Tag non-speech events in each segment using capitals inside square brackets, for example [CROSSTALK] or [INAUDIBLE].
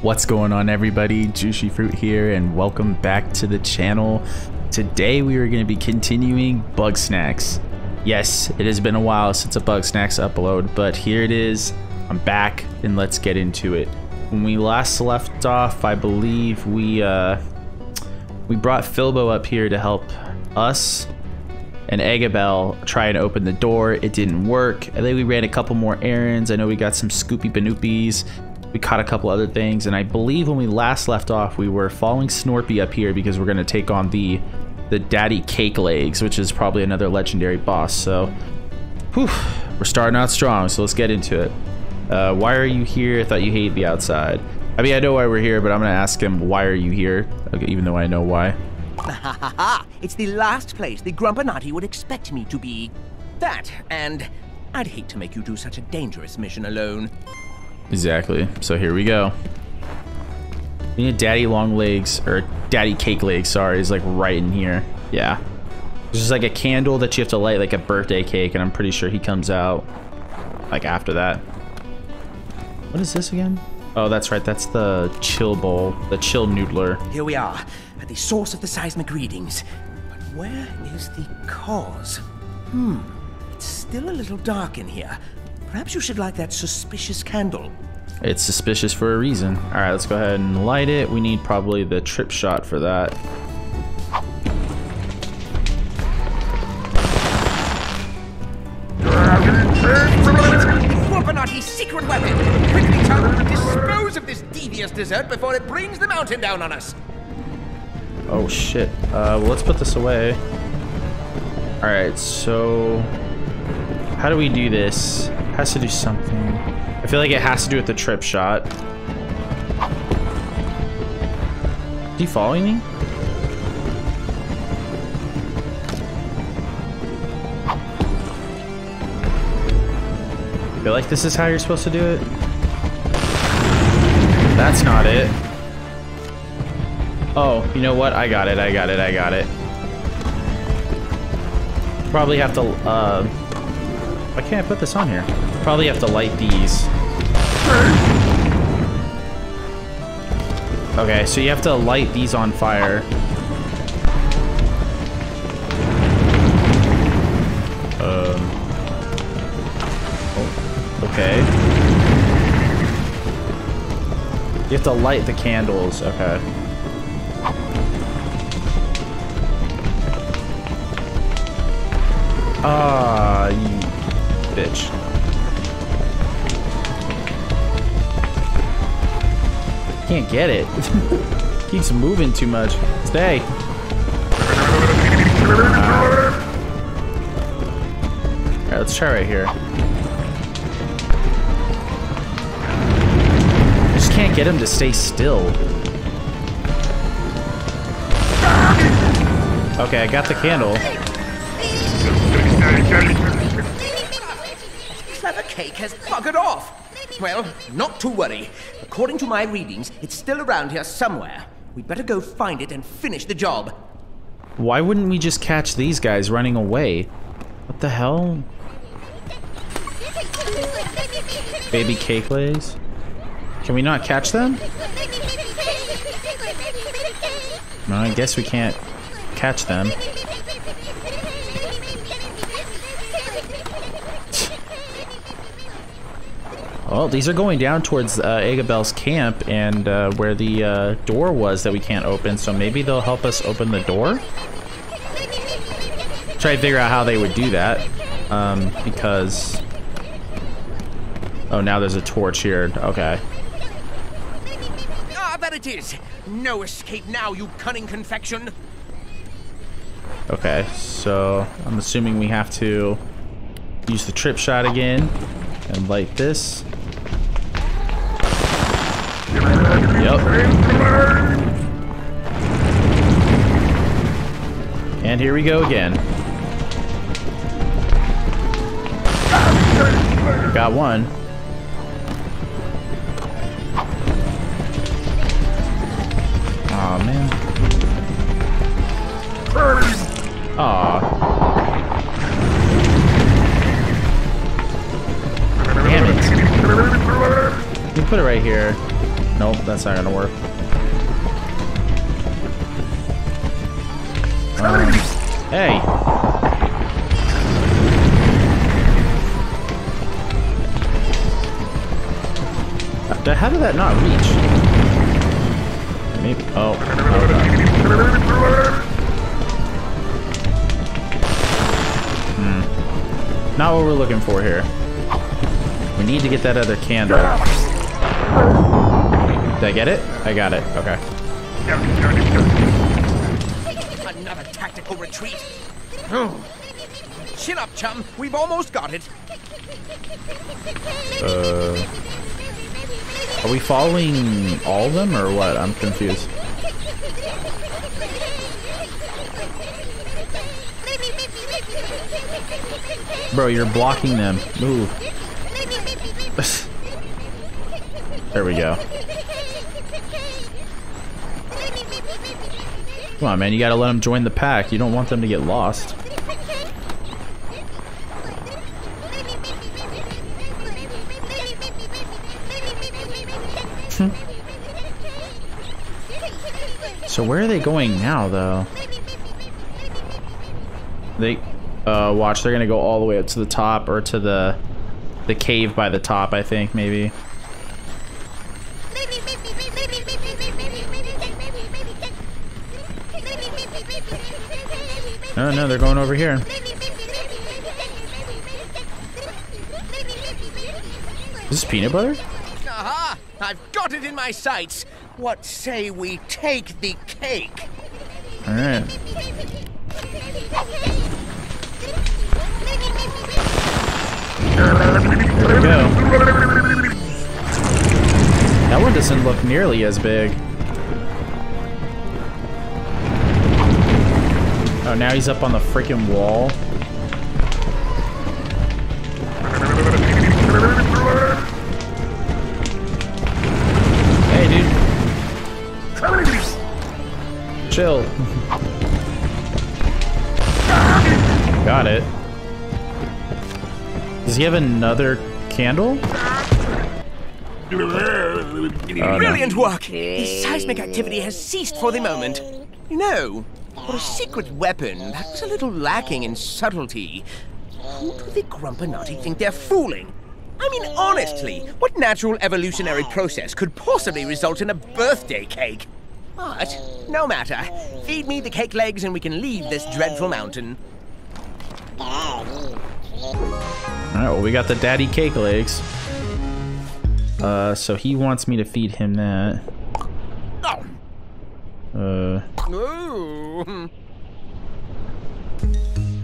What's going on everybody? JooshyFruit here and welcome back to the channel. Today we are going to be continuing Bugsnax. Yes, it has been a while since a Bugsnax upload, but here it is. I'm back and let's get into it. When we last left off, I believe we uh, we brought Filbo up here to help us and Eggabell try and open the door. It didn't work. And then we ran a couple more errands. I know we got some Scoopy Banoopies we caught a couple other things, and I believe when we last left off, we were following Snorpy up here because we're going to take on the the Daddy Cakelegs, which is probably another legendary boss. So, whew, we're starting out strong, so let's get into it. Uh, why are you here? I thought you hated the outside. I mean, I know why we're here, but I'm going to ask him, why are you here? Okay, even though I know why. Ha ha ha! It's the last place the Grumpinati would expect me to be. That, and I'd hate to make you do such a dangerous mission alone. Exactly. So here we go. We need daddy long legs, or daddy cake legs, sorry, is like right in here. Yeah. There's like a candle that you have to light, like a birthday cake, and I'm pretty sure he comes out like after that. What is this again? Oh, that's right. That's the chill bowl, the chill noodler. Here we are, at the source of the seismic readings. But where is the cause? Hmm, it's still a little dark in here. Perhaps you should light that suspicious candle. It's suspicious for a reason. All right, let's go ahead and light it. We need probably the trip shot for that. Grumpinati's secret weapon! Quickly, Chum, dispose of this devious dessert before it brings the mountain down on us! Oh shit. Uh, well, let's put this away. All right, so how do we do this? Has to do something. I feel like it has to do with the trip shot. Is he following me? I feel like this is how you're supposed to do it. That's not it. Oh, you know what? I got it, I got it, I got it. Probably have to, uh... Why can't I put this on here? Probably have to light these. Okay, so you have to light these on fire. Um. Oh, okay. You have to light the candles. Okay. Ah, you bitch. Can't get it. [LAUGHS] Keeps moving too much. Stay. Alright, let's try right here. I just can't get him to stay still. Okay, I got the candle. Clever Cake has buggered off. Well, not to worry. According to my readings, it's still around here somewhere. We'd better go find it and finish the job. Why wouldn't we just catch these guys running away? What the hell? Baby cake lays? Can we not catch them? No, I guess we can't catch them. Well, these are going down towards uh, Eggabell's camp and uh, where the uh, door was that we can't open, so maybe they'll help us open the door? Try to figure out how they would do that, um, because... Oh, now there's a torch here. Okay. Ah, there it is! No escape now, you cunning confection! Okay, so I'm assuming we have to use the trip shot again and light this. Yep. And here we go again. Got one. oh, man. Aw. Damn it. You put it right here. Nope. that's not gonna work. Um, hey. How did that not reach? Maybe. Oh. Hmm. Not what we're looking for here. We need to get that other candle. Did I get it? I got it. Okay. Another tactical retreat. Oh. Chin up, chum. We've almost got it. Uh, are we following all of them or what? I'm confused. Bro, you're blocking them. Move. [LAUGHS] there we go. Come on, man. You gotta let them join the pack. You don't want them to get lost. [LAUGHS] so where are they going now, though? They, uh, watch. They're gonna go all the way up to the top or to the, the cave by the top. I think maybe. No, no, they're going over here. Is this peanut butter? Aha! I've got it in my sights. What say we take the cake? All right. There we go. That one doesn't look nearly as big. Now he's up on the freaking wall. Hey, dude. Chill. Got it. Does he have another candle? Oh, no. Brilliant work! The seismic activity has ceased for the moment. You for a secret weapon, that was a little lacking in subtlety. Who do the Grumpinati think they're fooling? I mean, honestly, what natural evolutionary process could possibly result in a birthday cake? But, no matter. Feed me the cake legs and we can leave this dreadful mountain. Alright, well, we got the daddy cake legs. Uh, so he wants me to feed him that. Oh. Uh, Ooh.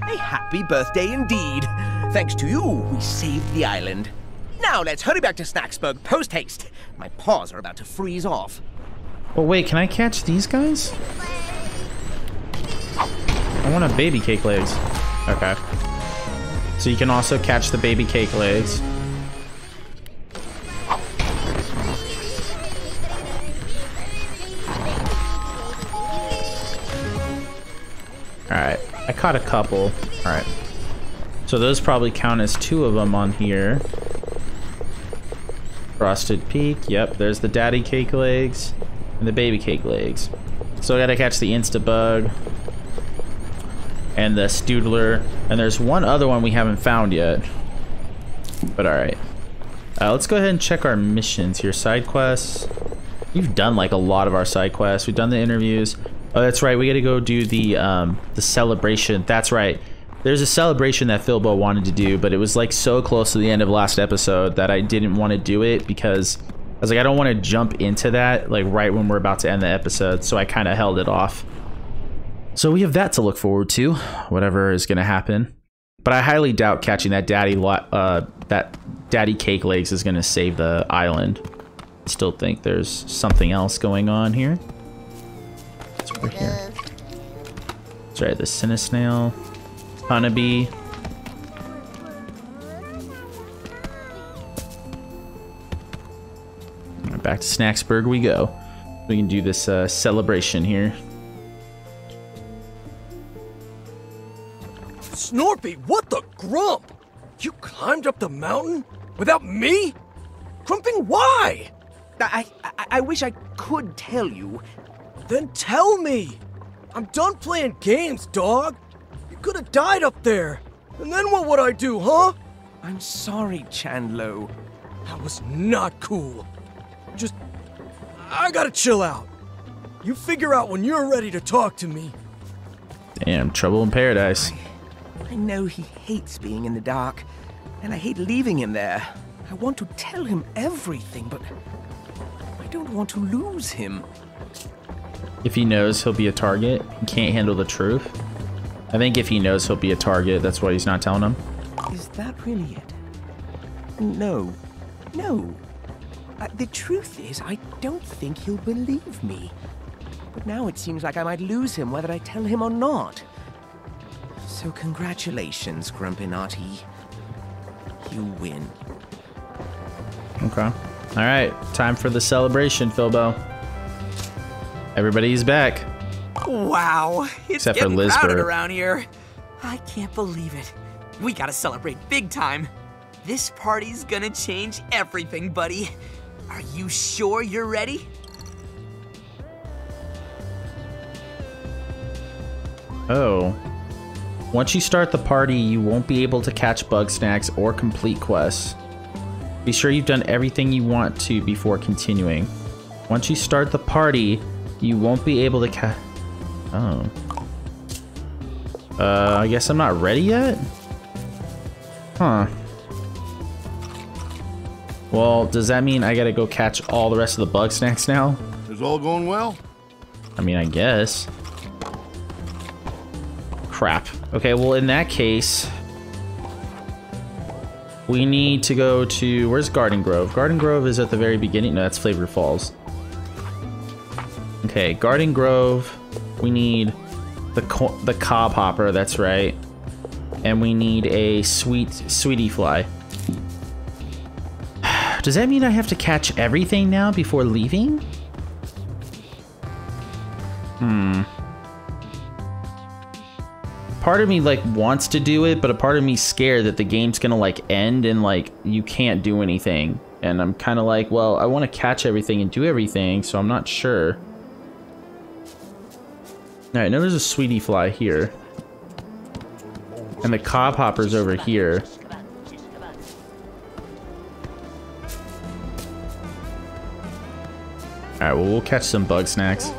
A happy birthday indeed. Thanks to you, we saved the island. Now let's hurry back to Snaxburg post haste. My paws are about to freeze off. oh wait, can I catch these guys? I want a baby cake legs. Okay. So you can also catch the baby cake legs. Alright, I caught a couple. Alright. So those probably count as two of them on here. Frosted Peak, yep, there's the daddy cake legs and the baby cake legs. So I gotta catch the Instabug and the Stoodler, and there's one other one we haven't found yet. But alright. Uh, let's go ahead and check our missions here. Side quests. We've done like a lot of our side quests. We've done the interviews. Oh, that's right. We got to go do the um, the celebration. That's right. There's a celebration that Filbo wanted to do, but it was like so close to the end of last episode that I didn't want to do it because I was like, I don't want to jump into that like right when we're about to end the episode. So I kind of held it off. So we have that to look forward to, whatever is going to happen. But I highly doubt catching that daddy uh, that daddy cake legs is going to save the island. Still think there's something else going on here. It's over here. That's right, the Cinnasnail, Honeybee. Right, back to Snaxburg we go. We can do this uh, celebration here. Snorpy, what the grump? You climbed up the mountain without me? Grumping why? I, I, I wish I could tell you. Then tell me! I'm done playing games, dog! You could have died up there! And then what would I do, huh? I'm sorry, Chandlo. That was not cool. Just. I gotta chill out. You figure out when you're ready to talk to me. Damn, trouble in paradise. I know he hates being in the dark, and I hate leaving him there. I want to tell him everything, but I don't want to lose him. If he knows he'll be a target, he can't handle the truth. I think if he knows he'll be a target, that's why he's not telling him. Is that really it? No. No. Uh, the truth is, I don't think he'll believe me. But now it seems like I might lose him whether I tell him or not. So congratulations, Grumpinati. You win. Okay. All right, time for the celebration, Filbo. Everybody's back. Wow, it's Except for getting crowded around here. I can't believe it. We gotta celebrate big time. This party's gonna change everything, buddy. Are you sure you're ready? Oh. Once you start the party, you won't be able to catch Bugsnax or complete quests. Be sure you've done everything you want to before continuing. Once you start the party, you won't be able to catch... Oh. Uh, I guess I'm not ready yet? Huh. Well, does that mean I gotta go catch all the rest of the Bugsnax now? Is all going well? I mean, I guess. Crap. Okay, well, in that case, we need to go to where's Garden Grove? Garden Grove is at the very beginning. No, that's Flavor Falls. Okay, Garden Grove. We need the co the cob hopper. That's right, and we need a sweet sweetie fly. [SIGHS] Does that mean I have to catch everything now before leaving? Hmm. part of me like wants to do it, but a part of me scared that the game's gonna like end and like you can't do anything. And I'm kind of like, well, I want to catch everything and do everything, so I'm not sure. All right, now there's a sweetie fly here, and the cob hopper's over here. All right, well, we'll catch some Bugsnax.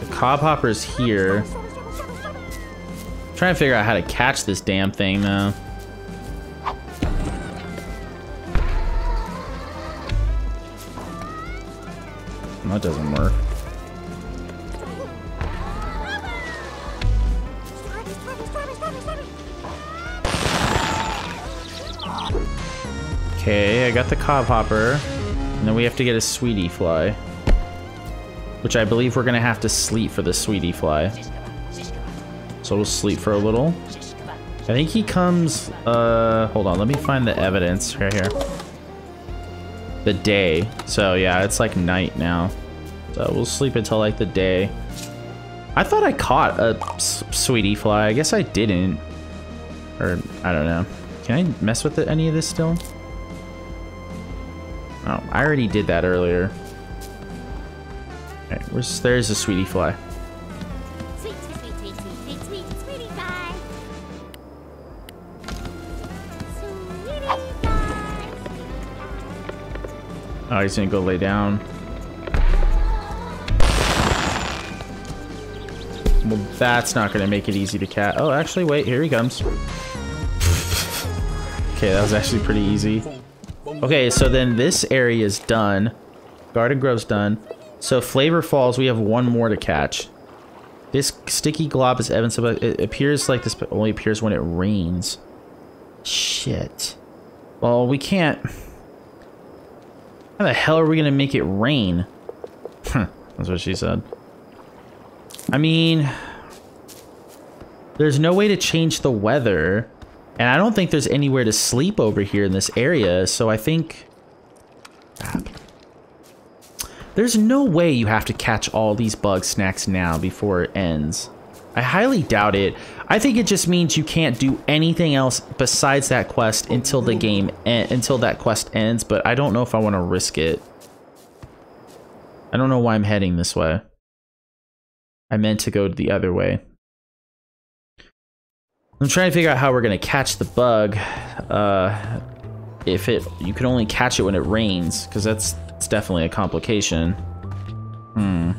The cob hopper's here. Trying to figure out how to catch this damn thing though. That doesn't work. Okay, I got the cob hopper. And then we have to get a sweetie fly. Which I believe we're gonna have to sleep for the sweetie fly. So we'll sleep for a little. I think he comes, uh, hold on, let me find the evidence right here. The day. So yeah, it's like night now. So we'll sleep until like the day. I thought I caught a sweetie fly. I guess I didn't. Or, I don't know. Can I mess with it, any of this still? Oh, I already did that earlier. Alright, where's, there's a sweetie fly. Sweet, sweet, sweet. Oh, he's gonna go lay down. Well, that's not gonna make it easy to cat. Oh, actually, wait, here he comes. okay, that was actually pretty easy. Okay, so then this area is done. Garden Grove's done. So Flavor Falls, we have one more to catch. This sticky glob is evidence of it appears like this but only appears when it rains. Shit. Well, we can't. How the hell are we gonna make it rain? That's what she said. I mean, there's no way to change the weather, and I don't think there's anywhere to sleep over here in this area, so I think... There's no way you have to catch all these Bugsnax now before it ends. I highly doubt it. I think it just means you can't do anything else besides that quest until the game until that quest ends, but I don't know if I want to risk it. I don't know why I'm heading this way. I meant to go the other way. I'm trying to figure out how we're gonna catch the bug. Uh, if it, you can only catch it when it rains, because that's, that's definitely a complication. Hmm.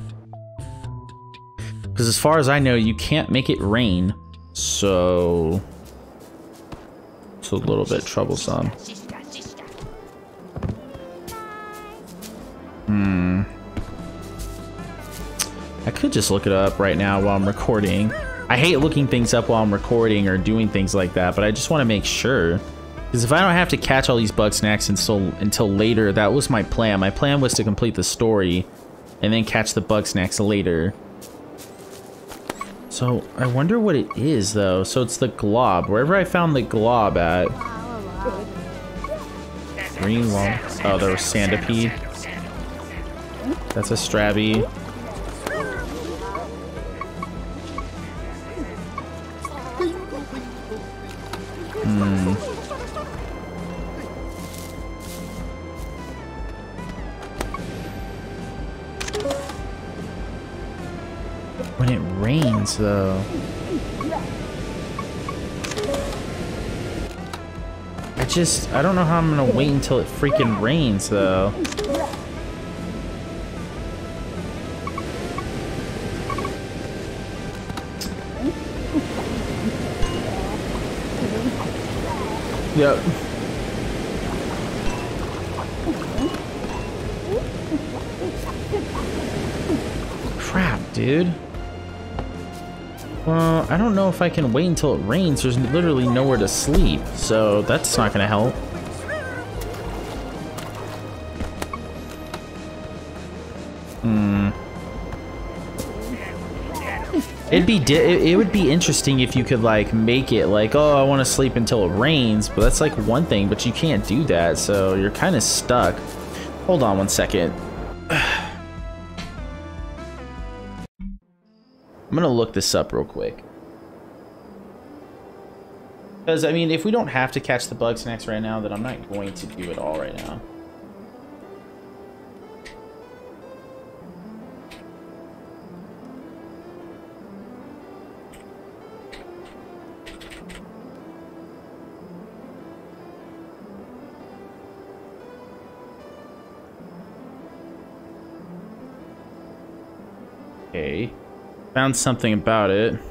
Because as far as I know, you can't make it rain, so it's a little bit troublesome. Hmm. I could just look it up right now while I'm recording. I hate looking things up while I'm recording or doing things like that, but I just want to make sure. Because if I don't have to catch all these Bugsnax until, until later, that was my plan. My plan was to complete the story and then catch the Bugsnax later. So, I wonder what it is, though. So it's the glob. Wherever I found the glob at... Green long... Oh, there was Sandipede. That's a Strabby. Though. I just, I don't know how I'm gonna wait until it freaking rains, though. Yep. If I can wait until it rains. There's literally nowhere to sleep, so that's not gonna help. Hmm. It'd be it would be interesting if you could like make it like, oh, I want to sleep until it rains, but that's like one thing, but you can't do that, so you're kind of stuck. Hold on one second. [SIGHS] I'm gonna look this up real quick. Because, I mean, if we don't have to catch the Bugsnax right now, then I'm not going to do it all right now. Okay. Found something about it.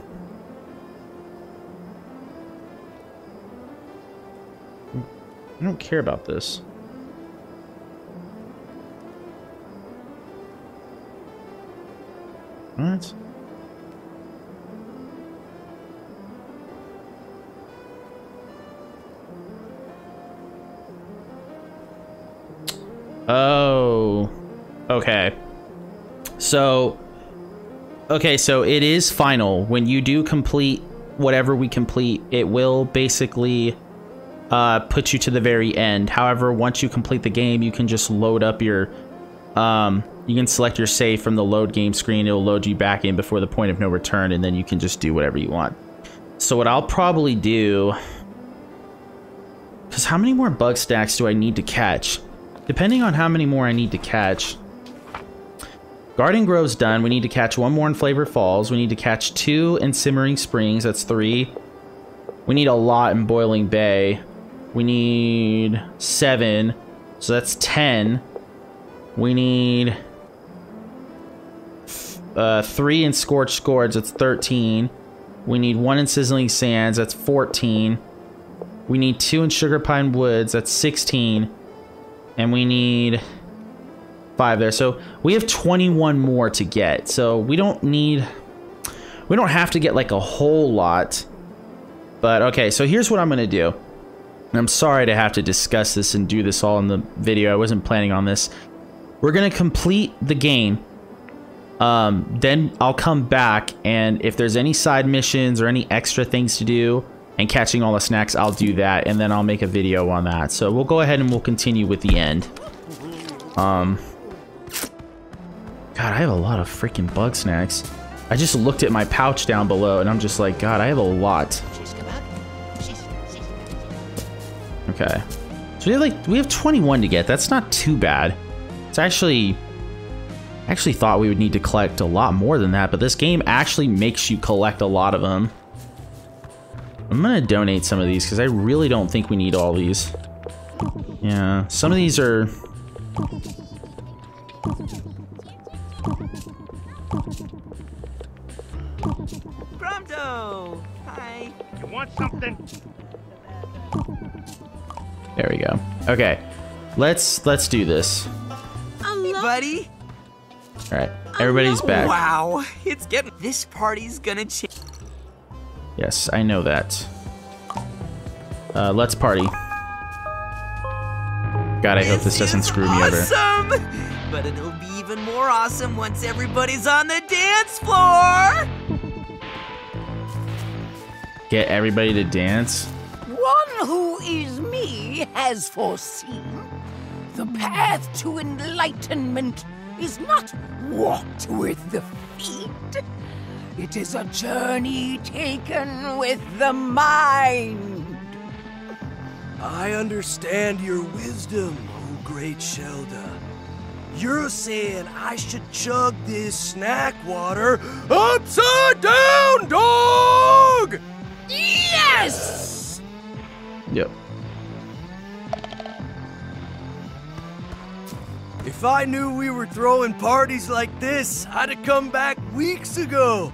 Care about this. What? Oh. Okay. So, okay, so it is final. When you do complete whatever we complete, it will basically uh, put you to the very end. However, once you complete the game, you can just load up your, um, you can select your save from the load game screen. It'll load you back in before the point of no return, and then you can just do whatever you want. So what I'll probably do, because how many more Bugsnax do I need to catch? Depending on how many more I need to catch, Garden Grove's done. We need to catch one more in Flavor Falls. We need to catch two in Simmering Springs. That's three. We need a lot in Boiling Bay. We need seven. So that's ten. We need uh, three in Scorched Gorge. That's 13. We need one in Sizzling Sands. That's 14. We need two in Sugar Pine Woods. That's 16. And we need five there. So we have 21 more to get. So we don't need... We don't have to get like a whole lot. But okay, so here's what I'm going to do. I'm sorry to have to discuss this and do this all in the video. I wasn't planning on this. We're going to complete the game. Um, then I'll come back and if there's any side missions or any extra things to do and catching all the snacks, I'll do that. And then I'll make a video on that. So we'll go ahead and we'll continue with the end. Um, God, I have a lot of freaking Bugsnax. I just looked at my pouch down below and I'm just like, God, I have a lot. Okay. So we have like, we have 21 to get. That's not too bad. It's actually, I actually thought we would need to collect a lot more than that, but this game actually makes you collect a lot of them. I'm gonna donate some of these because I really don't think we need all these. Yeah, some of these are... Grumto! Hi. You want something? There we go. Okay, let's let's do this. Hey, buddy. All right, everybody's back. Wow, it's getting. This party's gonna change. Yes, I know that. Uh, let's party. God, I hope this doesn't screw me over. Awesome! But it'll be even more awesome once everybody's on the dance floor! Get everybody to dance. Who is me has foreseen. The path to enlightenment is not walked with the feet. It is a journey taken with the mind. I understand your wisdom, oh great Shelda. You're saying I should chug this snack water upside down, dog! Yes! Yep. If I knew we were throwing parties like this, I'd have come back weeks ago.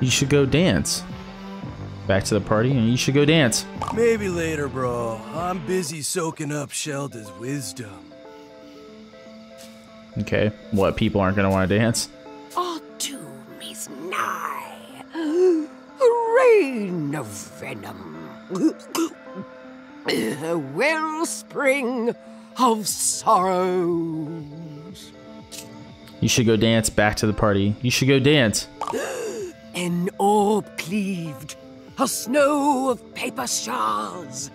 You should go dance. Back to the party, and you should go dance. Maybe later, bro. I'm busy soaking up Shelda's wisdom. Okay. What? People aren't gonna want to dance? Our doom is nigh. [GASPS] A rain of venom. A wellspring of sorrows. You should go dance. Back to the party. You should go dance. An orb cleaved, a snow of paper shards.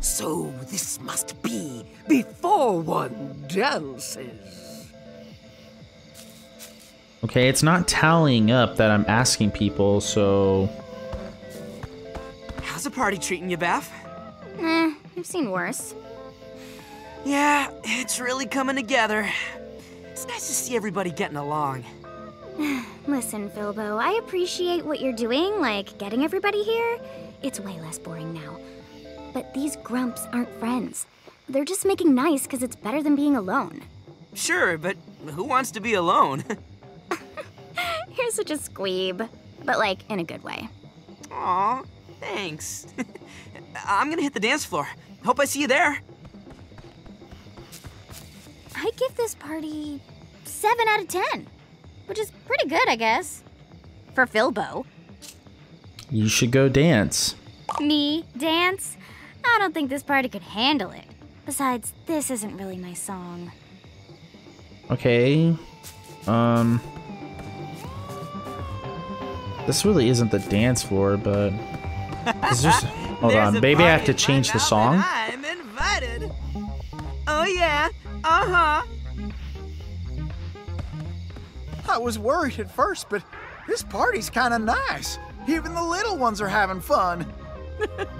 So this must be before one dances. Okay, it's not tallying up that I'm asking people, so How's the party treating you, Beth? Eh, I've seen worse. Yeah, it's really coming together. It's nice to see everybody getting along. [SIGHS] Listen, Filbo, I appreciate what you're doing, like getting everybody here. It's way less boring now. But these grumps aren't friends. They're just making nice because it's better than being alone. Sure, but who wants to be alone? [LAUGHS] [LAUGHS] You're such a squeeb, but like in a good way. Aw, thanks. [LAUGHS] I'm gonna hit the dance floor. Hope I see you there. I give this party 7 out of 10, which is pretty good, I guess. For Filbo. you should go dance. Me, dance? I don't think this party could handle it. Besides, this isn't really my song. Okay. Um. This really isn't the dance floor, but. Is there s- [LAUGHS] Hold There's on. a Maybe I have to change the song. I'm invited. Oh yeah. Uh huh. I was worried at first, but this party's kind of nice. Even the little ones are having fun. [LAUGHS]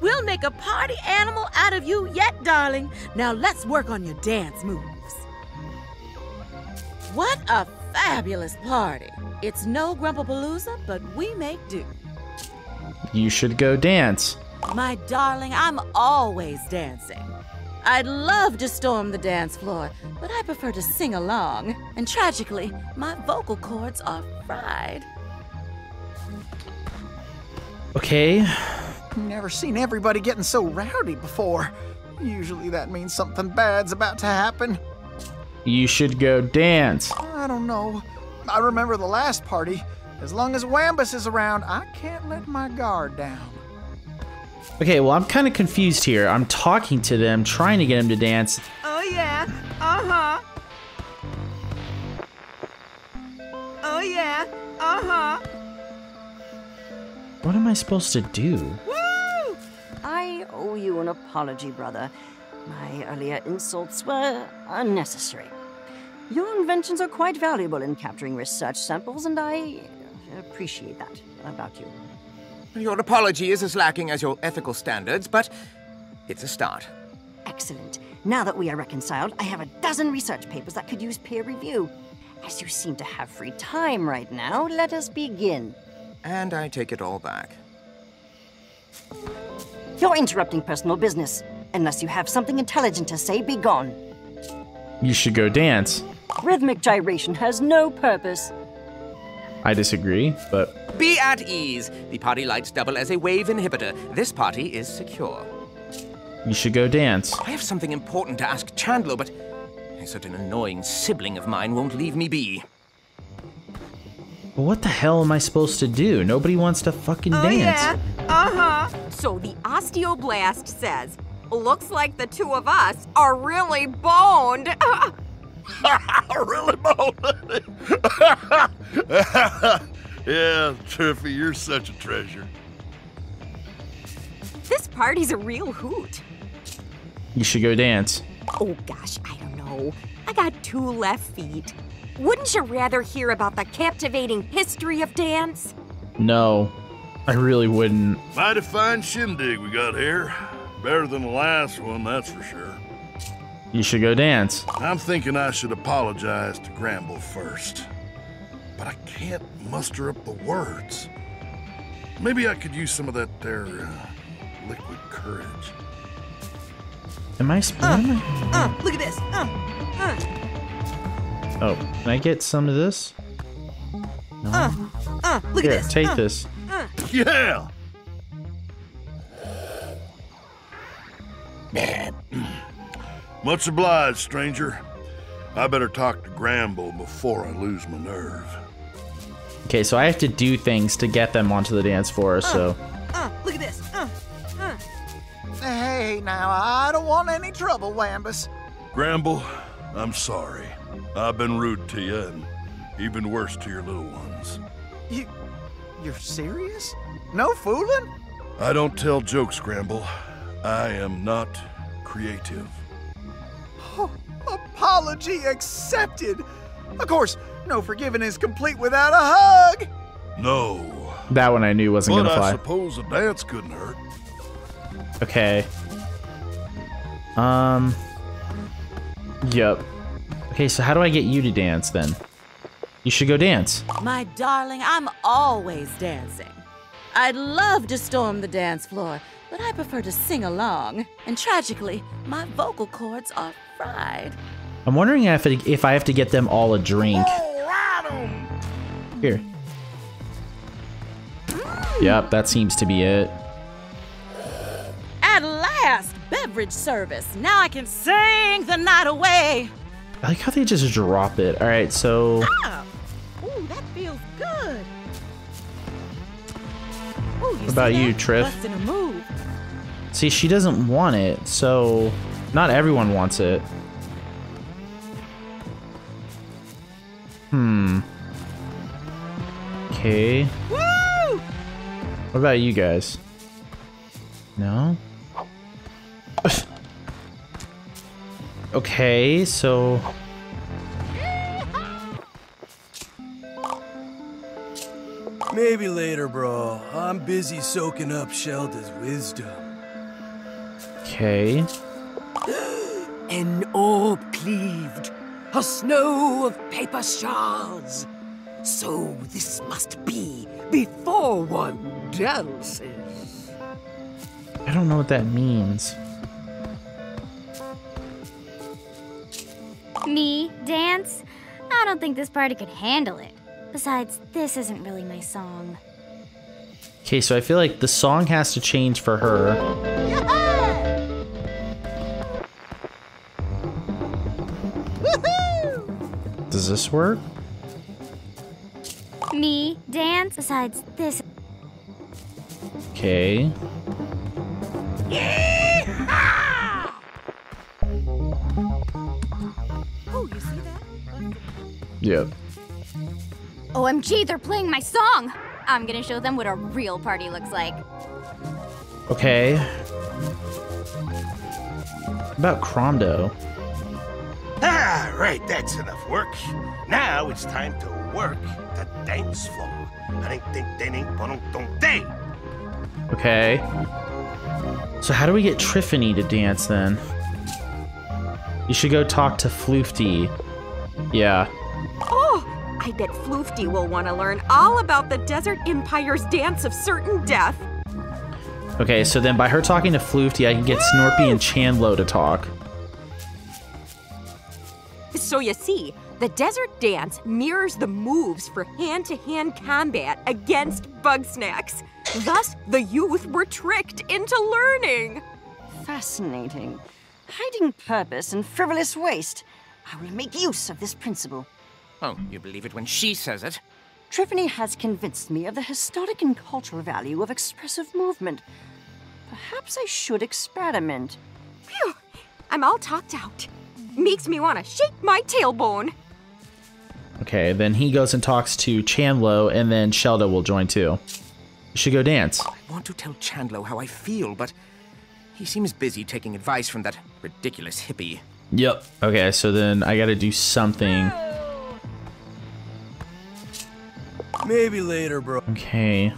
We'll make a party animal out of you yet, darling. Now let's work on your dance moves. What a fabulous party. It's no Grumpapalooza, but we make do. You should go dance. My darling, I'm always dancing. I'd love to storm the dance floor, but I prefer to sing along. And tragically, my vocal cords are fried. Okay. Never seen everybody getting so rowdy before. Usually that means something bad's about to happen. You should go dance. I don't know. I remember the last party. As long as Wambus is around, I can't let my guard down. Okay, well, I'm kind of confused here. I'm talking to them, trying to get them to dance. Oh yeah. Uh huh. Oh yeah. Uh huh. What am I supposed to do? Woo! I owe you an apology, brother. My earlier insults were unnecessary. Your inventions are quite valuable in capturing research samples, and I appreciate that about you. Your apology is as lacking as your ethical standards, but it's a start. Excellent. Now that we are reconciled, I have a dozen research papers that could use peer review. As you seem to have free time right now, let us begin. And I take it all back. You're interrupting personal business. Unless you have something intelligent to say, be gone. You should go dance. Rhythmic gyration has no purpose. I disagree, but Be at ease. The party lights double as a wave inhibitor. This party is secure. you should go dance. I have something important to ask Chandler, but such an annoying sibling of mine won't leave me be. But what the hell am I supposed to do? Nobody wants to fucking Oh, dance. yeah. Uh huh. So the osteoblast says, looks like the two of us are really boned. [LAUGHS] [LAUGHS] really boned? [LAUGHS] yeah, Triffy, you're such a treasure. this party's a real hoot. You should go dance. Oh gosh, I don't know. I got two left feet. Wouldn't you rather hear about the captivating history of dance? No, I really wouldn't. Mighty fine shindig we got here. Better than the last one, that's for sure. You should go dance. I'm thinking I should apologize to Gramble first. But I can't muster up the words. Maybe I could use some of that there uh, liquid courage. Am I? Sp- what am I- Uh, look at this. Uh, uh, Oh, can I get some of this? No. uh, uh, look Here, at this. take uh, this. Uh. Yeah! [CLEARS THROAT] [CLEARS THROAT] Much obliged, stranger. I better talk to Gramble before I lose my nerve. Okay, so I have to do things to get them onto the dance floor. So Uh, look at this. Uh, uh. Hey, now, I don't want any trouble, Wambus. Gramble, I'm sorry. I've been rude to you and even worse to your little ones. You, you're serious? No fooling? I don't tell jokes, Gramble. I am not creative. Oh, apology accepted. Of course, no forgiving is complete without a hug. No. that one I knew wasn't gonna fly. I suppose a dance couldn't hurt. Okay. Um. Yep. Okay, so how do I get you to dance then? You should go dance. My darling, I'm always dancing. I'd love to storm the dance floor, but I prefer to sing along. And tragically, my vocal cords are fried. I'm wondering if it, if I have to get them all a drink. Here. Yep, that seems to be it. At last, beverage service. Now I can sing the night away. I like how they just drop it. All right, so Ah, ooh, that feels good. Ooh, you What about you, that? Triff? See, she doesn't want it, so not everyone wants it. Hmm. Okay. Woo! What about you guys? No? [LAUGHS] okay, so Maybe later, bro. I'm busy soaking up Shelda's wisdom. Okay. An orb cleaved, a snow of paper shards. So this must be before one dances. I don't know what that means. Me dance? I don't think this party could handle it. Besides, this isn't really my song. Okay, so I feel like the song has to change for her. Does this work? Me dance? Besides, this. Okay. Oh, you see that? Yep. OMG, they're playing my song! I'm gonna show them what a real party looks like. Okay. What about Cromdo? Ah, right, that's enough work. Now it's time to work the dance floor. Okay. So how do we get Triffany to dance then? You should go talk to Floofty. Yeah. Oh, I bet Floofty will want to learn all about the Desert Empire's dance of certain death. Okay, so then by her talking to Floofty, I can get Snorpy and Chandlo to talk. So you see, the desert dance mirrors the moves for hand-to-hand combat against Bugsnax. Thus, the youth were tricked into learning. Fascinating. Hiding purpose and frivolous waste. I will make use of this principle. Oh, you believe it when she says it. Triffany has convinced me of the historic and cultural value of expressive movement. Perhaps I should experiment. Phew, I'm all talked out. Makes me want to shake my tailbone. Okay, then he goes and talks to Chandlo, and then Shelda will join too. You should go dance. I want to tell Chandlo how I feel, but he seems busy taking advice from that ridiculous hippie. Yep. Okay, so then I gotta do something. Maybe later, bro. Okay.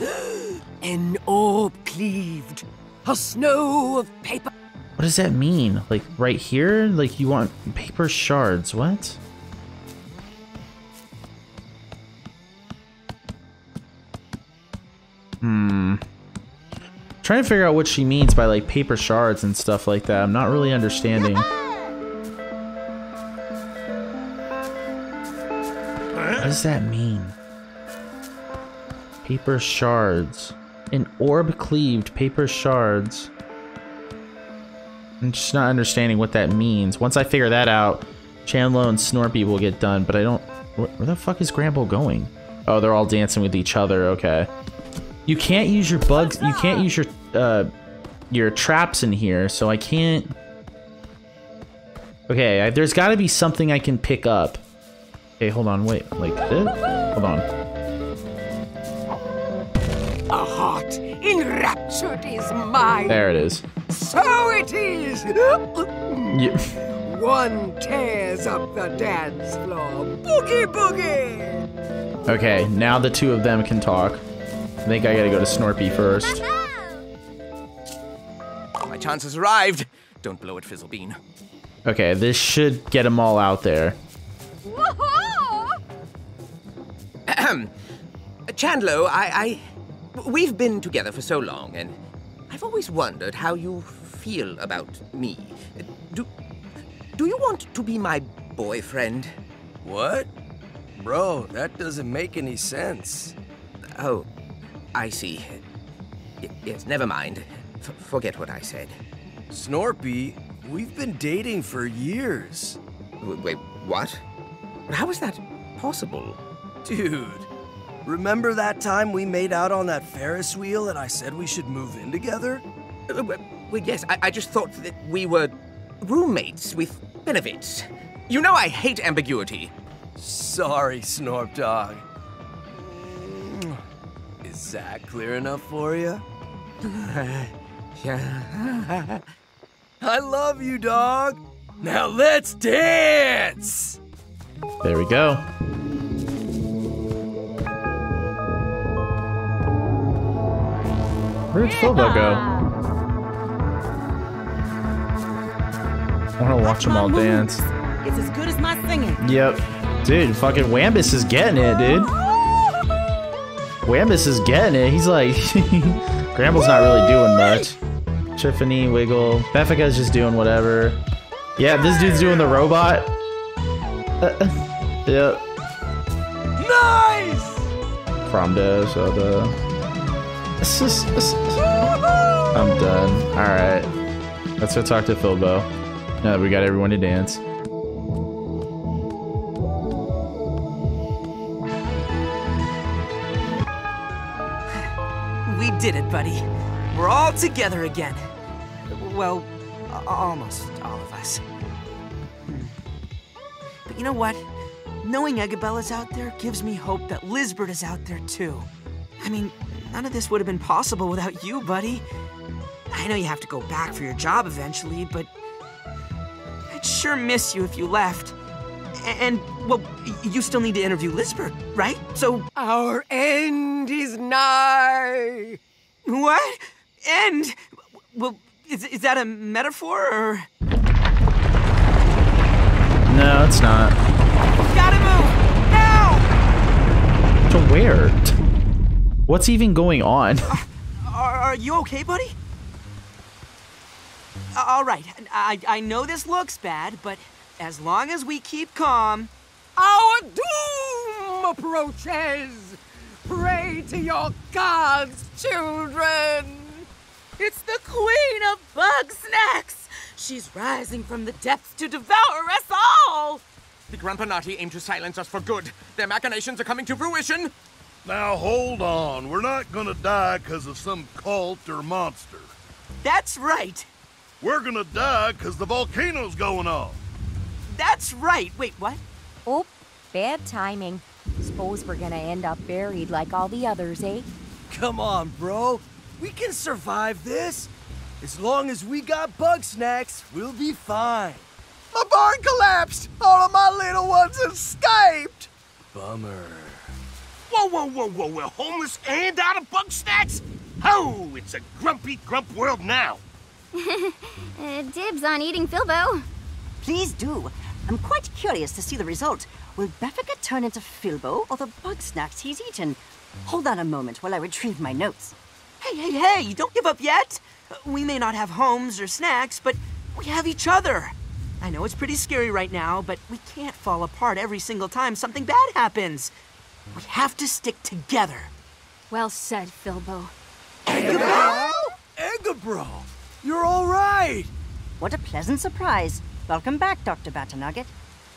[GASPS] An orb cleaved, a snow of paper. What does that mean? Like right here? Like you want paper shards? What? Hmm. Trying to figure out what she means by like paper shards and stuff like that. I'm not really understanding. What does that mean? Paper shards. An orb cleaved paper shards. I'm just not understanding what that means. Once I figure that out, Chandlo and Snorpy will get done, but I don't... Where, the fuck is Gramble going? Oh, they're all dancing with each other, okay. You can't use your bugs... You can't use your, uh, your traps in here, so I can't... Okay, I, there's gotta be something I can pick up. Okay, hold on, wait, like this? Hold on. A heart enraptured is mine. There it is. So it is. Yeah. One tears up the dance floor. Boogie boogie. Okay, now the two of them can talk. I think I gotta go to Snorpy first. [LAUGHS] My chance has arrived. Don't blow it, Fizzlebean. Okay, this should get them all out there. Ahem. [CLEARS THROAT] Chandlo, I, I. We've been together for so long, and I've always wondered how you feel about me. Do. Do you want to be my boyfriend? What? Bro, that doesn't make any sense. Oh, I see. Y- yes, never mind. F- forget what I said. Snorpy, we've been dating for years. Wait, what? How is that possible? Dude, remember that time we made out on that Ferris wheel and I said we should move in together? Uh, well, yes, I, I just thought that we were roommates with benefits. You know I hate ambiguity. Sorry, Snorp Dog. Is that clear enough for you? [LAUGHS] yeah. [LAUGHS] I love you, dog. Now let's dance! There we go. Where'd Filbo go? I want to watch them all dance. It's as good as my singing. Yep. Dude, fucking Wambus is getting it, dude. Wambus is getting it. He's like, [LAUGHS] Gramble's not really doing much. Triffany, Wiggle. Beffica's just doing whatever. Yeah, this dude's doing the robot. Uh, [LAUGHS] yep. Nice! From the, so the. [LAUGHS] I'm done. Alright. Let's go talk to Filbo. Now that we got everyone to dance. We did it, buddy. We're all together again. Well, almost all of us. But you know what? Knowing Egabella's out there gives me hope that Lizbert is out there too. I mean, none of this would have been possible without you, buddy. I know you have to go back for your job eventually, but I'd sure miss you if you left. And, well, you still need to interview Lizbert, right? So. Our end is nigh. What? End? Well, is, is that a metaphor or? No, it's not. What's even going on? [LAUGHS] Are, are you okay, buddy? Uh, all right, I, I know this looks bad, but as long as we keep calm... Our doom approaches! Pray to your gods, children! It's the queen of Bugsnax! She's rising from the depths to devour us all! The Grumpinati aim to silence us for good. Their machinations are coming to fruition. Now hold on. We're not gonna die because of some cult or monster. That's right. We're gonna die because the volcano's going off. That's right. Wait, what? Oh, bad timing. Suppose we're gonna end up buried like all the others, eh? Come on, bro. We can survive this. As long as we got bug snacks, we'll be fine. My barn collapsed! All of my little ones escaped! Bummer. Whoa, whoa, whoa, whoa, we're homeless and out of Bugsnax? Oh, it's a grumpy grump world now. [LAUGHS] uh, dibs on eating Filbo. Please do. I'm quite curious to see the result. Will Beffica turn into Filbo or the Bugsnax he's eaten? Hold on a moment while I retrieve my notes. Hey, hey, hey, don't give up yet. We may not have homes or snacks, but we have each other. I know it's pretty scary right now, but we can't fall apart every single time something bad happens. We have to stick together. Well said, Filbo. Eggabro? Eggabro! You're all right! What a pleasant surprise. Welcome back, Dr. Batternugget.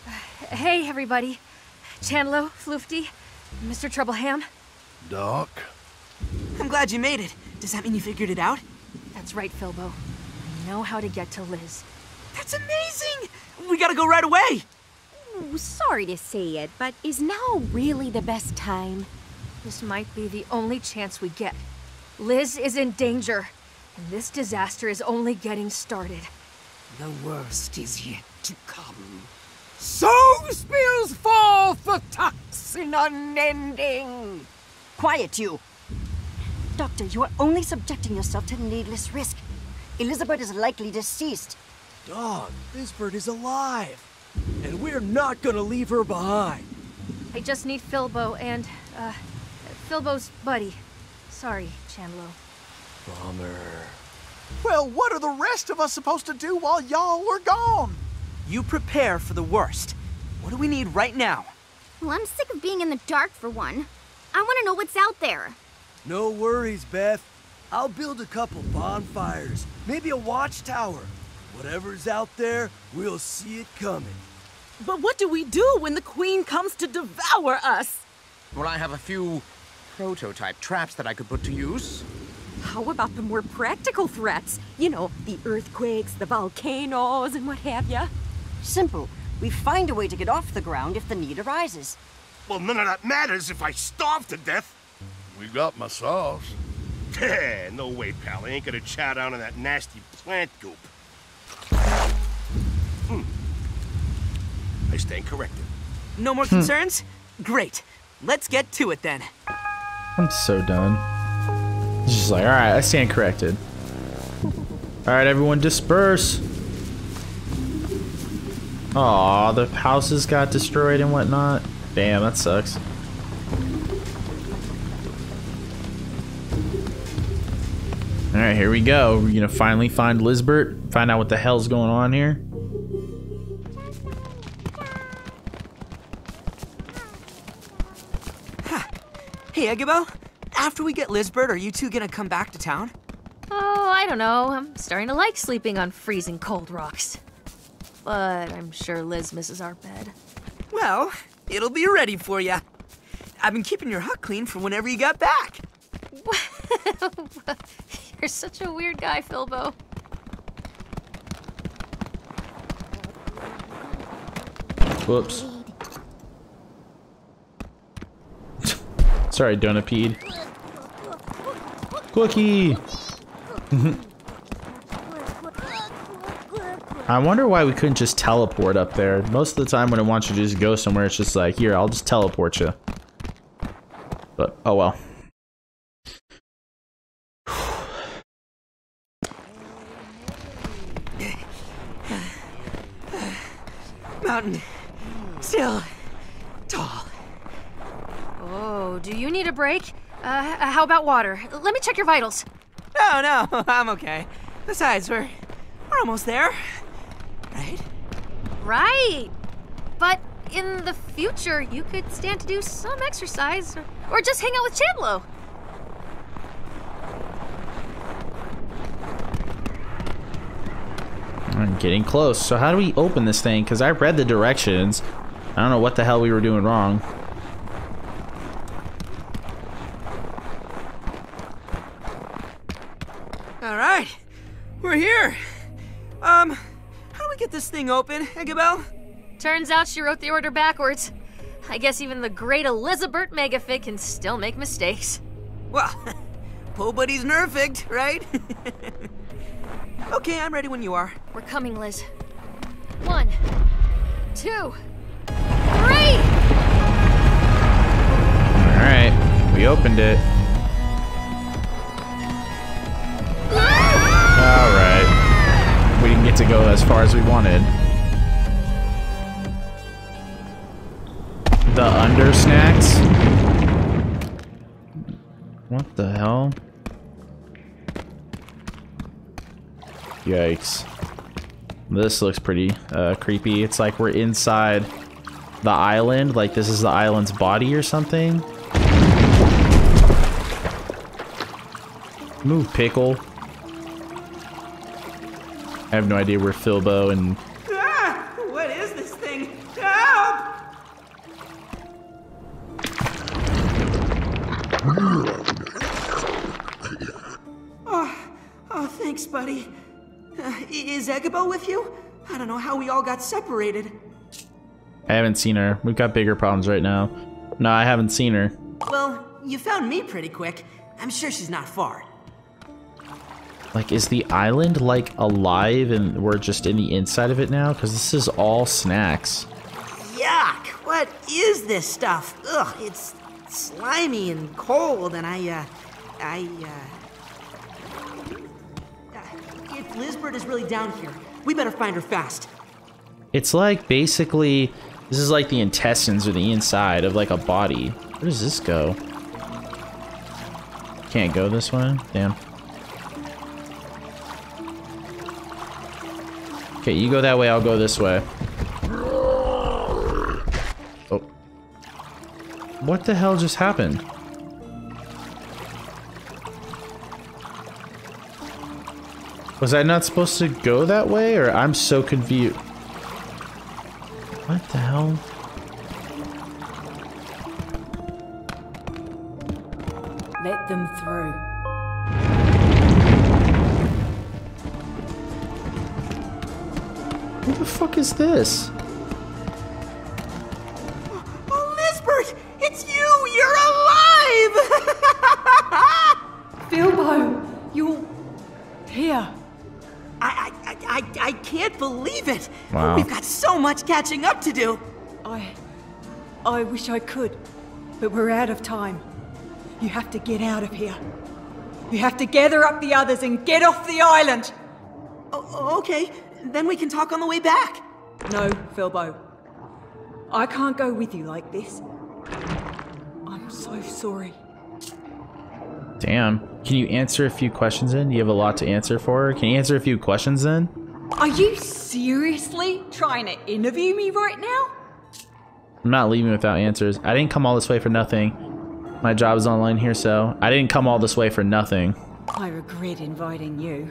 [SIGHS] Hey, everybody. Chandlo, Floofty, Mr. Troubleham. Doc? I'm glad you made it. Does that mean you figured it out? That's right, Filbo. I know how to get to Liz. That's amazing! We gotta go right away! Ooh, sorry to say it, but is now really the best time? This might be the only chance we get. Liz is in danger, and this disaster is only getting started. The worst is yet to come. So spills forth the toxin unending. Quiet, you! Doctor, you are only subjecting yourself to needless risk. Elizabert is likely deceased. Dog, this bird is alive. And we're not gonna leave her behind. I just need Filbo and, uh, Filbo's buddy. Sorry, Chandlo. Bummer. Well, what are the rest of us supposed to do while y'all are gone? You prepare for the worst. What do we need right now? Well, I'm sick of being in the dark for one. I want to know what's out there. No worries, Beth. I'll build a couple bonfires, maybe a watchtower. Whatever's out there, we'll see it coming. But what do we do when the queen comes to devour us? Well, I have a few prototype traps that I could put to use. How about the more practical threats? You know, the earthquakes, the volcanoes, and what have you. Simple. We find a way to get off the ground if the need arises. Well, none of that matters if I starve to death. We got my sauce. [LAUGHS] no way, pal. I ain't gonna chow down on that nasty plant goop. I stand corrected. No more hmm. concerns? Great. Let's get to it then. I'm so done. He's just like, alright, I stand corrected. Alright, everyone disperse. Aw, the houses got destroyed and whatnot. Damn, that sucks. Alright, here we go. We're gonna finally find Lizbert, find out what the hell's going on here. Hey, Eggabo, after we get Lizbert, are you two gonna come back to town? Oh, I don't know. I'm starting to like sleeping on freezing cold rocks. But I'm sure Liz misses our bed. Well, it'll be ready for ya. I've been keeping your hut clean for whenever you got back. [LAUGHS] You're such a weird guy, Filbo. Whoops. Sorry, Donut peed. Cookie! [LAUGHS] I wonder why we couldn't just teleport up there. Most of the time when it wants you to just go somewhere, it's just like, here, I'll just teleport you. But, oh well. [SIGHS] Mountain. Still tall. Oh, do you need a break? Uh, how about water? Let me check your vitals. No, no, [LAUGHS] I'm okay. Besides, we're we're almost there. Right? Right. But in the future, you could stand to do some exercise or, or just hang out with Chandlo. I'm getting close. So how do we open this thing? Because I read the directions. I don't know what the hell we were doing wrong. Thing open, Eggabell? Turns out she wrote the order backwards. I guess even the great Elizabert Megafig can still make mistakes. Well, [LAUGHS] Po Buddy's nerfed, right? [LAUGHS] okay, I'm ready when you are. We're coming, Liz. One, two, three! Alright, we opened it. Ah! Alright. Get to go as far as we wanted. The under snacks? What the hell? Yikes. This looks pretty uh, creepy. It's like we're inside the island. Like this is the island's body or something. Move, Pickle. I have no idea where Filbo and Ah, what is this thing? Help! Oh, oh, thanks, buddy. Uh, is Eggabell with you? I don't know how we all got separated. I haven't seen her. We've got bigger problems right now. No, I haven't seen her. Well, you found me pretty quick. I'm sure she's not far. Like, is the island like alive and we're just in the inside of it now? Because this is all snacks. Yuck! What is this stuff? Ugh, it's slimy and cold, and I, uh, I, uh. If Lizbert is really down here, we better find her fast. It's like basically, this is like the intestines or the inside of like a body. Where does this go? Can't go this way? Damn. Okay, you go that way, I'll go this way. Oh. What the hell just happened? Was I not supposed to go that way, or I'm so confused? What the hell? Let them through. The fuck is this? Oh, Lizbert! It's you! You're alive! [LAUGHS] Filbo, you're here. I, I, I, I can't believe it! Wow. We've got so much catching up to do! I. I wish I could, but we're out of time. You have to get out of here. You have to gather up the others and get off the island! Oh, okay, then we can talk on the way back. No, Filbo. I can't go with you like this. I'm so sorry. Damn. Can you answer a few questions then? You have a lot to answer for. Can you answer a few questions then? Are you seriously trying to interview me right now? I'm not leaving without answers. I didn't come all this way for nothing. My job is online here, so I didn't come all this way for nothing. I regret inviting you.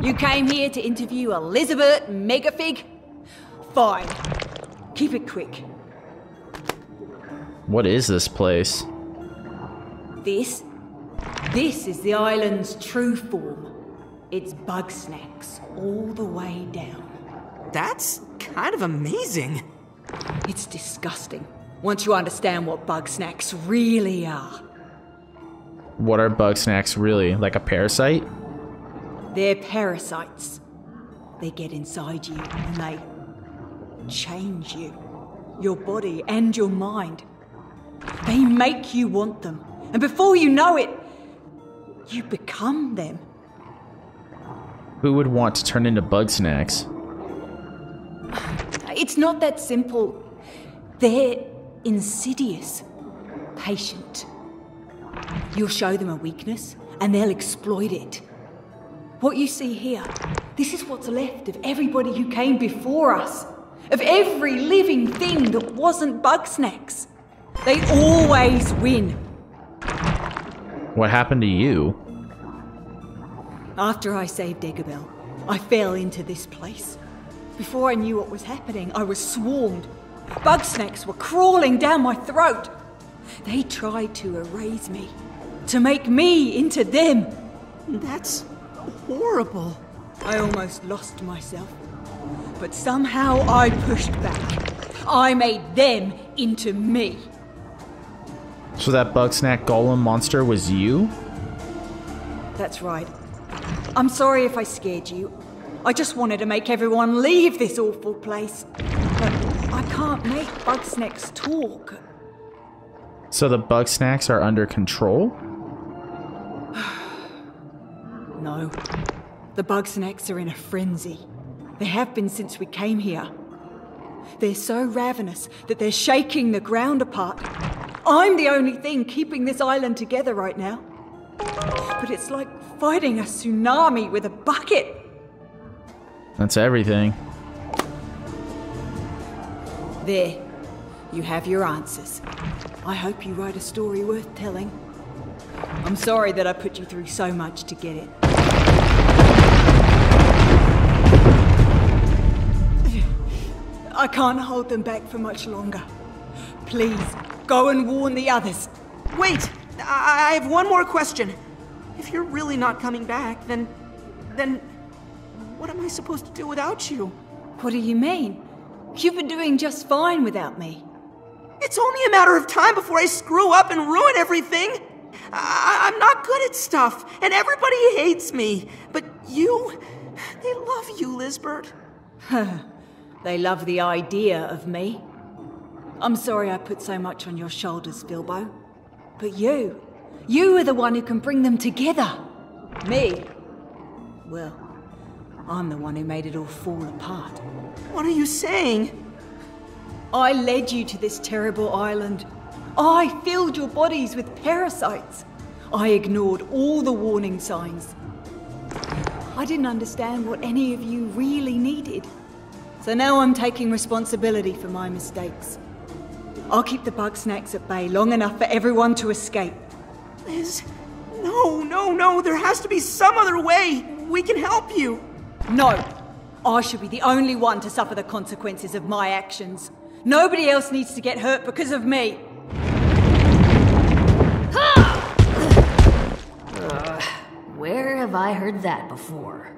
You came here to interview Elizabert Megafig? Fine. Keep it quick. What is this place? This? This is the island's true form. It's Bugsnax all the way down. That's kind of amazing. It's disgusting once you understand what Bugsnax really are. What are Bugsnax really? Like a parasite? They're parasites. They get inside you and they change you, your body and your mind. They make you want them. And before you know it, you become them. Who would want to turn into Bugsnax? It's not that simple. They're insidious, patient. You'll show them a weakness, and they'll exploit it. What you see here, this is what's left of everybody who came before us, of every living thing that wasn't Bugsnax. They always win. What happened to you? After I saved Eggabell, I fell into this place. Before I knew what was happening, I was swarmed. Bugsnax were crawling down my throat. They tried to erase me, to make me into them. That's horrible. I almost lost myself. But somehow I pushed back. I made them into me. So that Bugsnax Golem monster was you? That's right. I'm sorry if I scared you. I just wanted to make everyone leave this awful place. But I can't make Bugsnax talk. So the Bugsnax are under control? No. The bugs and Bugsnax are in a frenzy. They have been since we came here. They're so ravenous that they're shaking the ground apart. I'm the only thing keeping this island together right now. But it's like fighting a tsunami with a bucket. That's everything. There. You have your answers. I hope you write a story worth telling. I'm sorry that I put you through so much to get it. I can't hold them back for much longer. Please, go and warn the others. Wait! I, I have one more question. If you're really not coming back, then. then. what am I supposed to do without you? What do you mean? You've been doing just fine without me. It's only a matter of time before I screw up and ruin everything. I- I'm not good at stuff, and everybody hates me. But you, they love you, Lizbert. [LAUGHS] they love the idea of me. I'm sorry I put so much on your shoulders, Filbo. But you, you are the one who can bring them together. Me? Well, I'm the one who made it all fall apart. What are you saying? I led you to this terrible island. I filled your bodies with parasites. I ignored all the warning signs. I didn't understand what any of you really needed. So now I'm taking responsibility for my mistakes. I'll keep the Bugsnax at bay long enough for everyone to escape. Liz, no, no, no, there has to be some other way. We can help you. No, I should be the only one to suffer the consequences of my actions. Nobody else needs to get hurt because of me. Uh, where have I heard that before?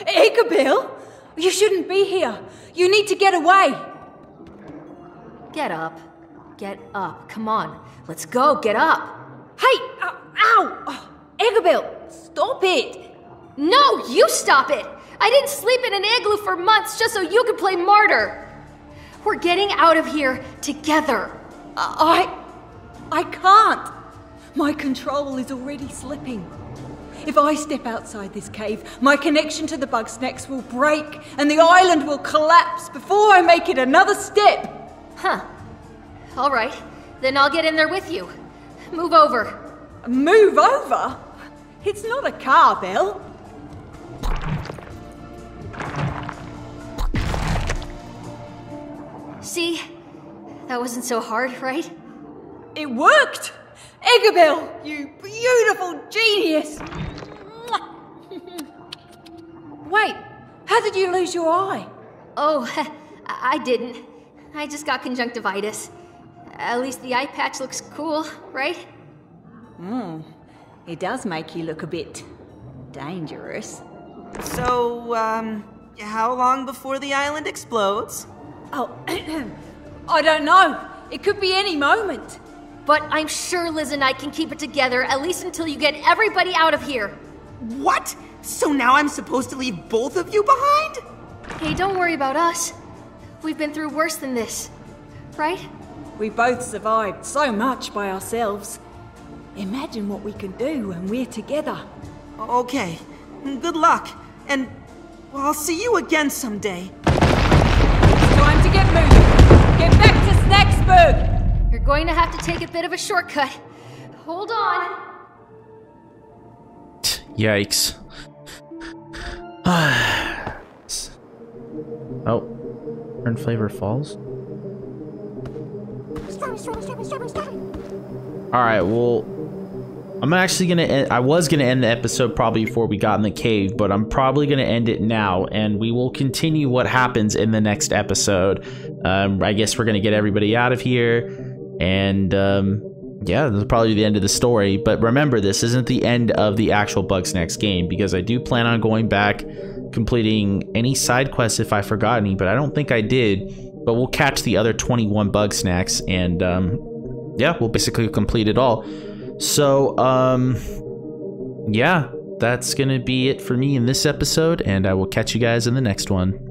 Eggabell, you shouldn't be here. You need to get away. Get up. Get up. Come on. Let's go. Get up. Hey! Uh, ow! Oh, stop it! No, you stop it! I didn't sleep in an igloo for months just so you could play martyr. We're getting out of here together. I. I can't. My control is already slipping. If I step outside this cave, my connection to the Bugsnax will break and the island will collapse before I make it another step. Huh. All right. Then I'll get in there with you. Move over. Move over? It's not a car, Belle. See? That wasn't so hard, right? It worked! Eggabell, you beautiful genius! [LAUGHS] Wait, how did you lose your eye? Oh, [LAUGHS] I didn't. I just got conjunctivitis. At least the eye patch looks cool, right? Hmm. It does make you look a bit dangerous. So, um, how long before the island explodes? Oh, [CLEARS THROAT] I don't know. It could be any moment. But I'm sure Liz and I can keep it together at least until you get everybody out of here. What? So now I'm supposed to leave both of you behind? Hey, don't worry about us. We've been through worse than this, right? We both survived so much by ourselves. Imagine what we can do when we're together. Okay. Good luck. And I'll see you again someday. Stop get moving! Get back to Snaxburg! Going to have to take a bit of a shortcut. Hold on. [SIGHS] Yikes. [SIGHS] oh. Turn flavor falls? Alright, well... I'm actually gonna end, I was gonna end the episode probably before we got in the cave, but I'm probably gonna end it now, and we will continue what happens in the next episode. Um, I guess we're gonna get everybody out of here, and um, yeah, this is probably the end of the story. But remember, this isn't the end of the actual Bugsnax game because I do plan on going back, completing any side quests if I forgot any, but I don't think I did. But we'll catch the other 21 Bugsnax and um, yeah, we'll basically complete it all. So, um, yeah, that's gonna be it for me in this episode, and I will catch you guys in the next one.